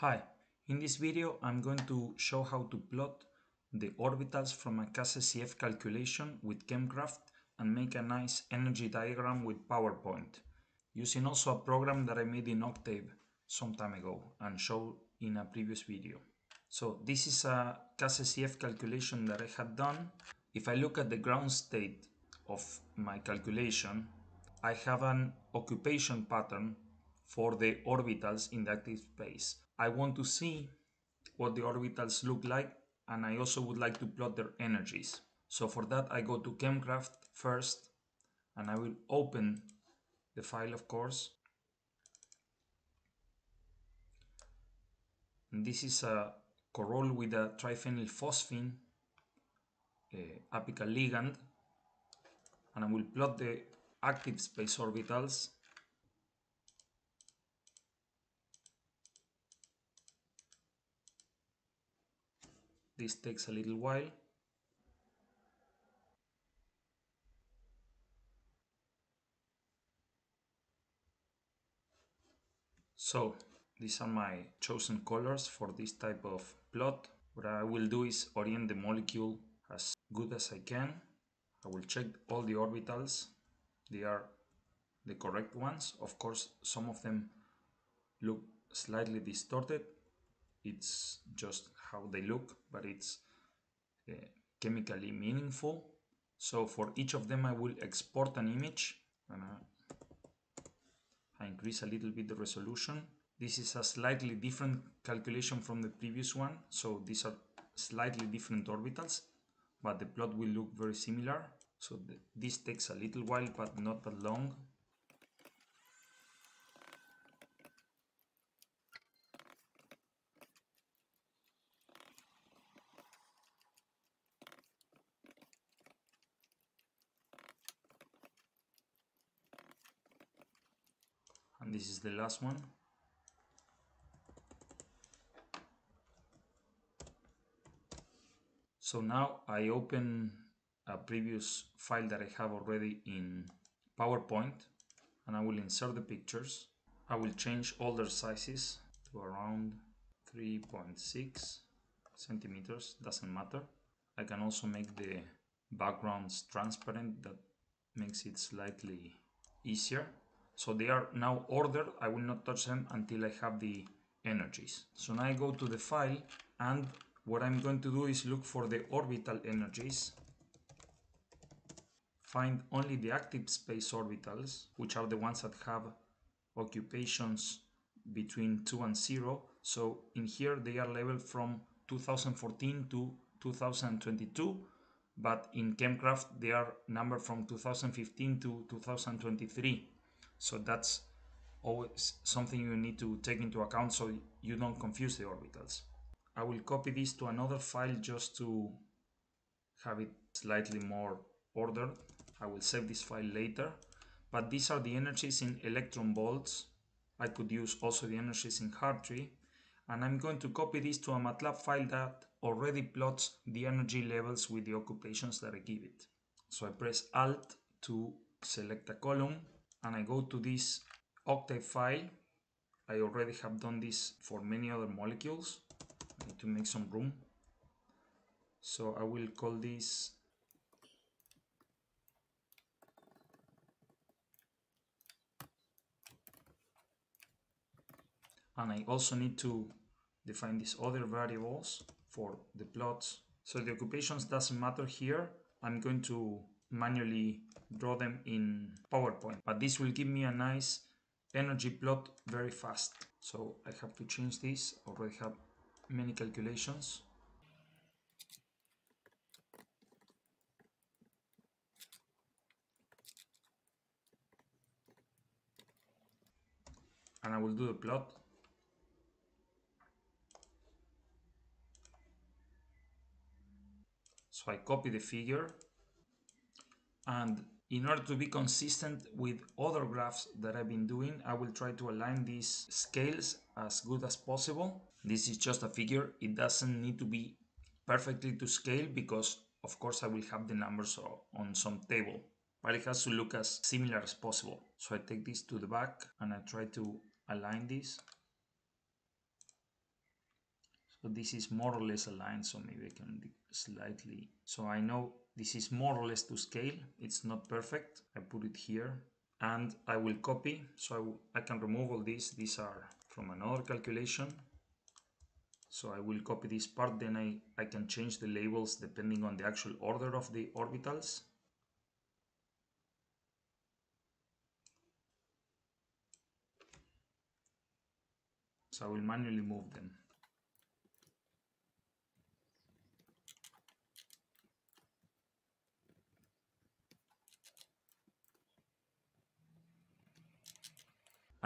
Hi, in this video I'm going to show how to plot the orbitals from a CASSCF calculation with ChemCraft and make a nice energy diagram with PowerPoint, using also a program that I made in Octave some time ago and showed in a previous video. So this is a CASSCF calculation that I had done. If I look at the ground state of my calculation, I have an occupation pattern for the orbitals in the active space. I want to see what the orbitals look like and I also would like to plot their energies. So for that I go to ChemCraft first and I will open the file of course. And this is a Corrole with a triphenylphosphine uh, apical ligand and I will plot the active space orbitals This takes a little while. So these are my chosen colors for this type of plot. What I will do is orient the molecule as good as I can. I will check all the orbitals. They are the correct ones. Of course, some of them look slightly distorted it's just how they look but it's uh, chemically meaningful. So for each of them I will export an image. And I increase a little bit the resolution. This is a slightly different calculation from the previous one. So these are slightly different orbitals but the plot will look very similar. So the, this takes a little while but not that long this is the last one. So now I open a previous file that I have already in PowerPoint and I will insert the pictures. I will change all their sizes to around 3.6 centimeters doesn't matter. I can also make the backgrounds transparent that makes it slightly easier so they are now ordered. I will not touch them until I have the energies. So now I go to the file and what I'm going to do is look for the orbital energies. Find only the active space orbitals, which are the ones that have occupations between 2 and 0. So in here they are labeled from 2014 to 2022 but in Chemcraft they are numbered from 2015 to 2023 so that's always something you need to take into account so you don't confuse the orbitals. I will copy this to another file just to have it slightly more ordered. I will save this file later. But these are the energies in electron volts. I could use also the energies in Hartree. And I'm going to copy this to a MATLAB file that already plots the energy levels with the occupations that I give it. So I press Alt to select a column and I go to this Octave file. I already have done this for many other molecules. I need to make some room. So I will call this and I also need to define these other variables for the plots. So the occupations doesn't matter here. I'm going to manually draw them in PowerPoint. But this will give me a nice energy plot very fast. So I have to change this, already have many calculations. And I will do the plot. So I copy the figure and in order to be consistent with other graphs that I've been doing, I will try to align these scales as good as possible. This is just a figure. It doesn't need to be perfectly to scale because of course I will have the numbers on some table, but it has to look as similar as possible. So I take this to the back and I try to align this So this is more or less aligned, so maybe I can slightly... So I know this is more or less to scale. It's not perfect. I put it here and I will copy. So I, I can remove all these. These are from another calculation. So I will copy this part, then I, I can change the labels depending on the actual order of the orbitals. So I will manually move them.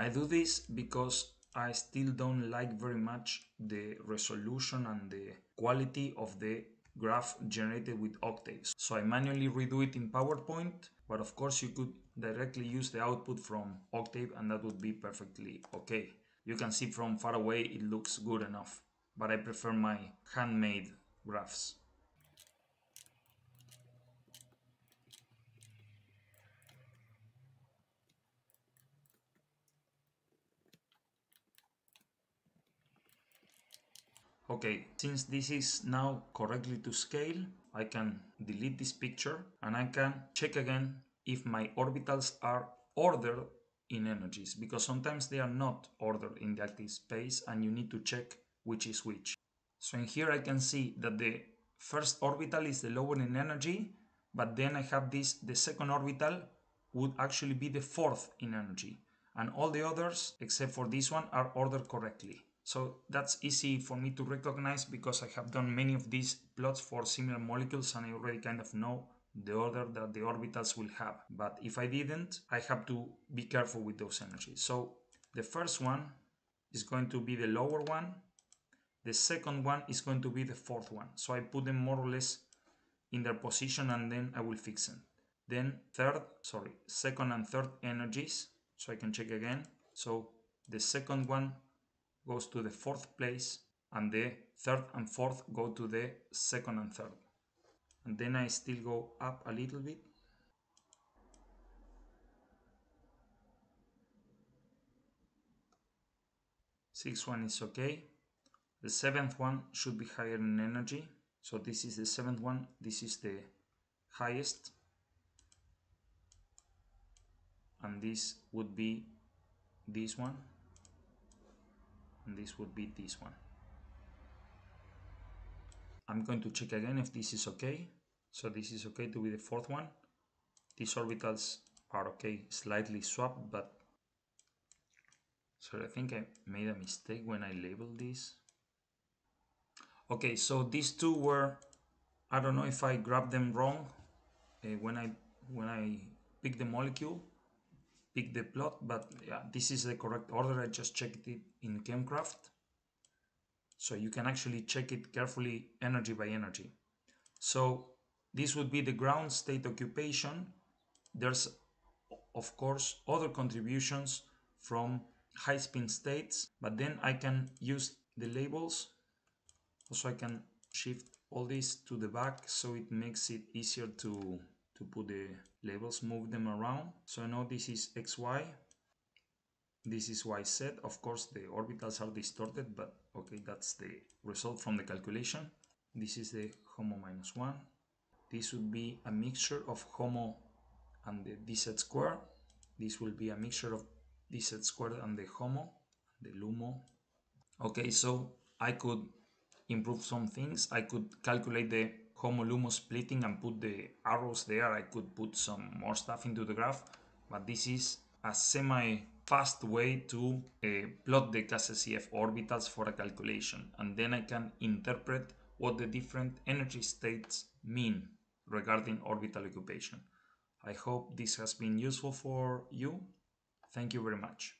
I do this because I still don't like very much the resolution and the quality of the graph generated with Octave. So I manually redo it in PowerPoint, but of course you could directly use the output from Octave and that would be perfectly okay. You can see from far away it looks good enough, but I prefer my handmade graphs. Okay, since this is now correctly to scale, I can delete this picture and I can check again if my orbitals are ordered in energies because sometimes they are not ordered in the active space and you need to check which is which. So in here I can see that the first orbital is the lower in energy, but then I have this, the second orbital would actually be the fourth in energy. And all the others, except for this one, are ordered correctly. So that's easy for me to recognize because I have done many of these plots for similar molecules and I already kind of know the order that the orbitals will have. But if I didn't, I have to be careful with those energies. So the first one is going to be the lower one. The second one is going to be the fourth one. So I put them more or less in their position and then I will fix them. Then third, sorry, second and third energies. So I can check again. So the second one goes to the fourth place and the third and fourth go to the second and third. And then I still go up a little bit. Sixth one is okay. The seventh one should be higher in energy. So this is the seventh one. This is the highest. And this would be this one and this would be this one. I'm going to check again if this is okay. So this is okay to be the fourth one. These orbitals are okay, slightly swapped, but so I think I made a mistake when I labeled this. Okay, so these two were, I don't know if I grabbed them wrong uh, when I when I picked the molecule, pick the plot, but yeah, this is the correct order. I just checked it in Chemcraft. So you can actually check it carefully energy by energy. So this would be the ground state occupation. There's, of course, other contributions from high spin states, but then I can use the labels. Also, I can shift all this to the back so it makes it easier to to put the labels, move them around. So I know this is XY, this is YZ. Of course, the orbitals are distorted, but okay, that's the result from the calculation. This is the HOMO minus one. This would be a mixture of HOMO and the DZ square. This will be a mixture of DZ squared and the HOMO, the LUMO. Okay, so I could improve some things. I could calculate the HOMO-LUMO splitting and put the arrows there. I could put some more stuff into the graph, but this is a semi-fast way to uh, plot the CASSCF orbitals for a calculation. And then I can interpret what the different energy states mean regarding orbital occupation. I hope this has been useful for you. Thank you very much.